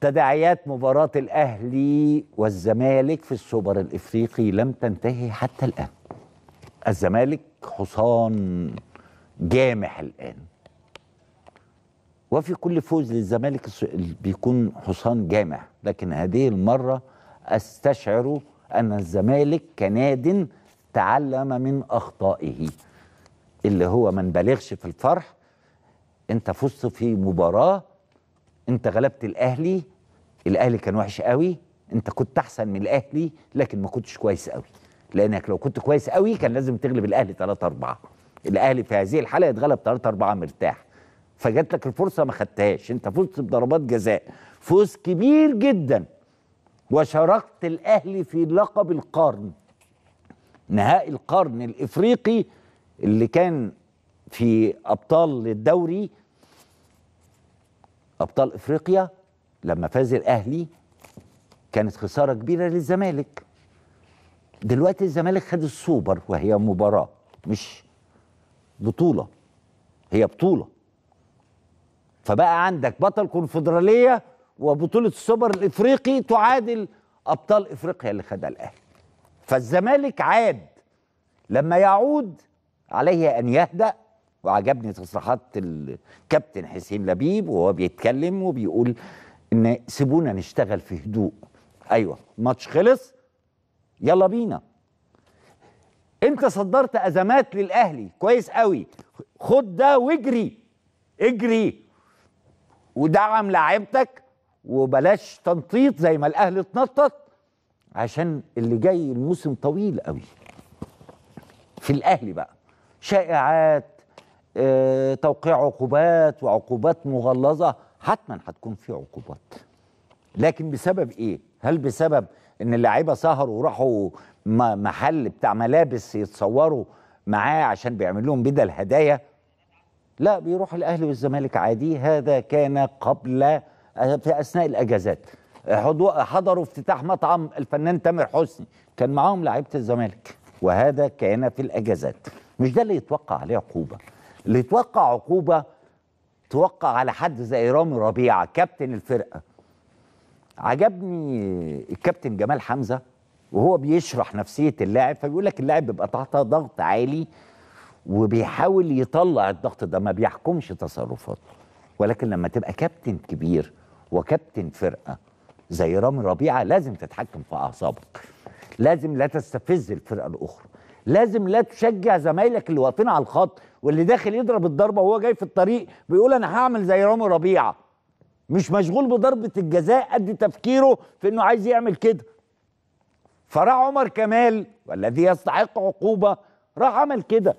تداعيات مباراة الأهلي والزمالك في السوبر الإفريقي لم تنتهي حتى الآن. الزمالك حصان جامح الآن. وفي كل فوز للزمالك بيكون حصان جامح. لكن هذه المرة أستشعر أن الزمالك كناد تعلم من أخطائه. اللي هو ما نبالغش في الفرح انت فزت في مباراة انت غلبت الاهلي الاهلي كان وحش قوي انت كنت احسن من الاهلي لكن ما كنتش كويس قوي. لانك لو كنت كويس قوي كان لازم تغلب الاهلي 3 4 الاهلي في هذه الحلقة يتغلب 3 4 مرتاح. فجات لك الفرصة ما خدتهاش. انت فزت بضربات جزاء. فوز كبير جدا. وشاركت الاهلي في لقب القرن. نهائي القرن الافريقي اللي كان في أبطال الدوري أبطال إفريقيا لما فاز الأهلي كانت خسارة كبيرة للزمالك. دلوقتي الزمالك خد السوبر وهي مباراة مش بطولة هي بطولة. فبقى عندك بطل كونفدرالية وبطولة السوبر الإفريقي تعادل أبطال إفريقيا اللي خدها الأهلي. فالزمالك عاد لما يعود عليه أن يهدأ وعجبني تصريحات الكابتن حسين لبيب وهو بيتكلم وبيقول إن سيبونا نشتغل في هدوء. أيوه الماتش خلص يلا بينا. أنت صدرت أزمات للأهلي كويس قوي خد ده واجري اجري. ودعم لاعيبتك وبلاش تنطيط زي ما الأهلي اتنطط عشان اللي جاي الموسم طويل قوي في الأهلي بقى شائعات توقيع عقوبات وعقوبات مغلظة حتما هتكون في عقوبات. لكن بسبب إيه؟ هل بسبب إن اللعيبة سهروا وراحوا محل بتاع ملابس يتصوروا معاه عشان بيعمل لهم بدل هدايا لا بيروح الأهلي والزمالك عادي. هذا كان قبل آه، في أثناء الأجازات. حضروا افتتاح مطعم الفنان تامر حسني. كان معاهم لعيبة الزمالك. وهذا كان في الأجازات. مش ده اللي يتوقع عليه عقوبة. اللي يتوقع عقوبة توقع على حد زي رامي ربيعة كابتن الفرقة. عجبني الكابتن جمال حمزة وهو بيشرح نفسية اللاعب فبيقول لك اللاعب بيبقى تحت ضغط عالي وبيحاول يطلع الضغط ده ما بيحكمش تصرفاته. ولكن لما تبقى كابتن كبير وكابتن فرقة زي رامي ربيعة لازم تتحكم في أعصابك. لازم لا تستفز الفرقة الأخرى. لازم لا تشجع زمايلك اللي واقفين على الخط واللي داخل يضرب الضربة وهو جاي في الطريق بيقول أنا هعمل زي رامي ربيعة. مش مشغول بضربة الجزاء قد تفكيره في إنه عايز يعمل كده. فراح عمر كمال والذي يستحق عقوبة راح عمل كده.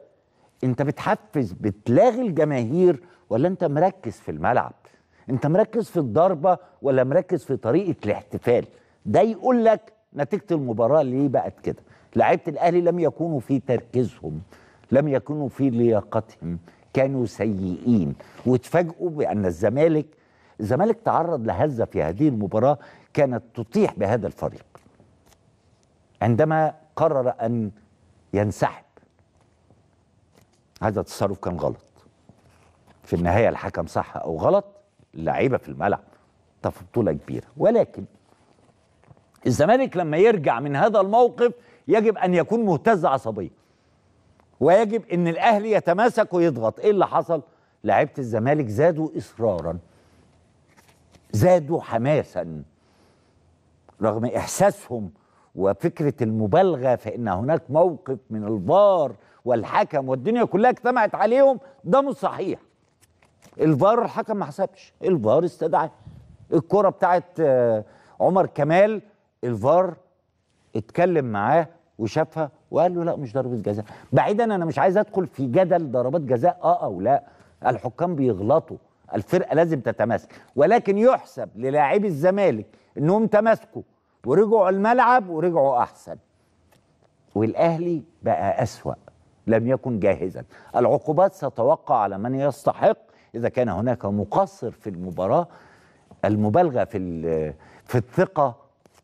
أنت بتحفز بتلاغي الجماهير ولا أنت مركز في الملعب؟ أنت مركز في الضربة ولا مركز في طريقة الاحتفال؟ ده يقول لك نتيجة المباراة ليه بقت كده. لعيبة الأهلي لم يكونوا في تركيزهم. لم يكونوا في لياقتهم كانوا سيئين. واتفاجئوا بأن الزمالك الزمالك تعرض لهزة في هذه المباراة كانت تطيح بهذا الفريق. عندما قرر أن ينسحب. هذا التصرف كان غلط. في النهاية الحكم صح أو غلط اللعيبة في الملعب في بطولة كبيرة. ولكن الزمالك لما يرجع من هذا الموقف يجب أن يكون مهتز عصبيا. ويجب إن الاهلي يتماسك ويضغط إيه اللي حصل؟ لعيبة الزمالك زادوا إصرارا. زادوا حماسا. رغم إحساسهم وفكرة المبالغة في ان هناك موقف من الفار والحكم والدنيا كلها اجتمعت عليهم ده مش صحيح. الفار الحكم ما حسبش. الفار استدعى. الكرة بتاعت آه، عمر كمال الفار اتكلم معاه وشافها وقال له لا مش ضربة جزاء. بعيدا أنا مش عايز أدخل في جدل ضربات جزاء آه أو لا. الحكام بيغلطوا. الفرقة لازم تتماسك. ولكن يحسب للاعبي الزمالك إنهم تماسكوا. ورجعوا الملعب ورجعوا أحسن. والأهلي بقى أسوأ. لم يكن جاهزا. العقوبات ستوقع على من يستحق. إذا كان هناك مقصر في المباراة المبالغة في في الثقة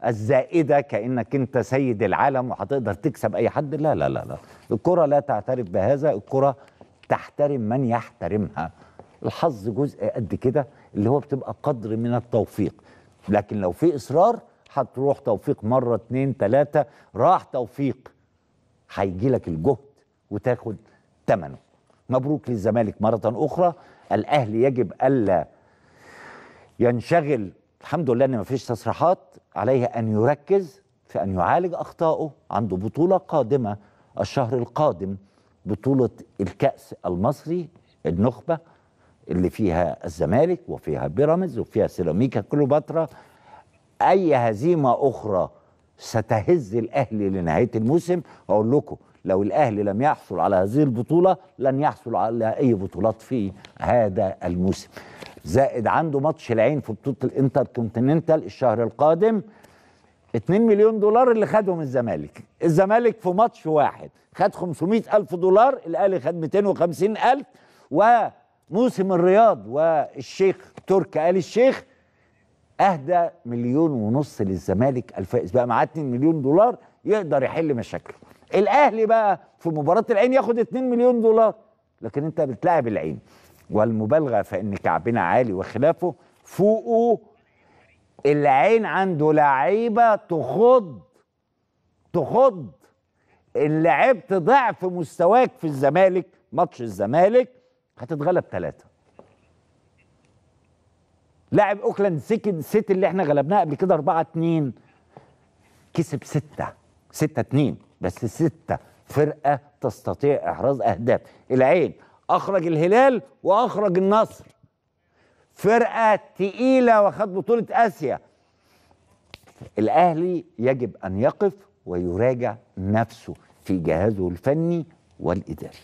الزائدة كأنك أنت سيد العالم وهتقدر تكسب أي حد. لا لا لا لا. الكرة لا تعترف بهذا. الكرة تحترم من يحترمها. الحظ جزء قد كده اللي هو بتبقى قدر من التوفيق. لكن لو في إصرار هتروح توفيق مرة اتنين تلاتة. راح توفيق هيجي لك الجهد وتاخد ثمنه مبروك للزمالك مرة أخرى. الأهلي يجب ألا ينشغل الحمد لله إن مفيش تصريحات عليه أن يركز في أن يعالج أخطائه. عنده بطولة قادمة الشهر القادم بطولة الكأس المصري النخبة اللي فيها الزمالك وفيها بيراميدز وفيها سيراميكا كليوباترا. أي هزيمة أخرى ستهز الأهلي لنهاية الموسم؟ أقول لكم لو الأهلي لم يحصل على هذه البطولة لن يحصل على أي بطولات في هذا الموسم. زائد عنده ماتش العين في بطولة الانتر كونتيننتال الشهر القادم. 2 مليون دولار اللي خدهم الزمالك. الزمالك في ماتش واحد خد 500 ألف دولار الأهلي خد 250 ألف وموسم الرياض والشيخ تركي آل الشيخ أهدى مليون ونص للزمالك الفائز. بقى معاه 2 مليون دولار يقدر يحل مشاكله. الأهلي بقى في مباراة العين ياخد 2 مليون دولار لكن أنت بتلاعب العين. والمبالغة فإن كعبنا عالي وخلافه فوقه العين عنده لعيبة تخض تخض. ان لعبت ضعف مستواك في الزمالك ماتش الزمالك هتتغلب ثلاثة لاعب أوكلاند سيكن سيتي اللي إحنا غلبناه قبل كده 4 2 كسب 6 6 2 بس 6 فرقة تستطيع إحراز أهداف. العين أخرج الهلال وأخرج النصر. فرقة تقيلة واخد بطولة آسيا. الأهلي يجب أن يقف ويراجع نفسه في جهازه الفني والإداري.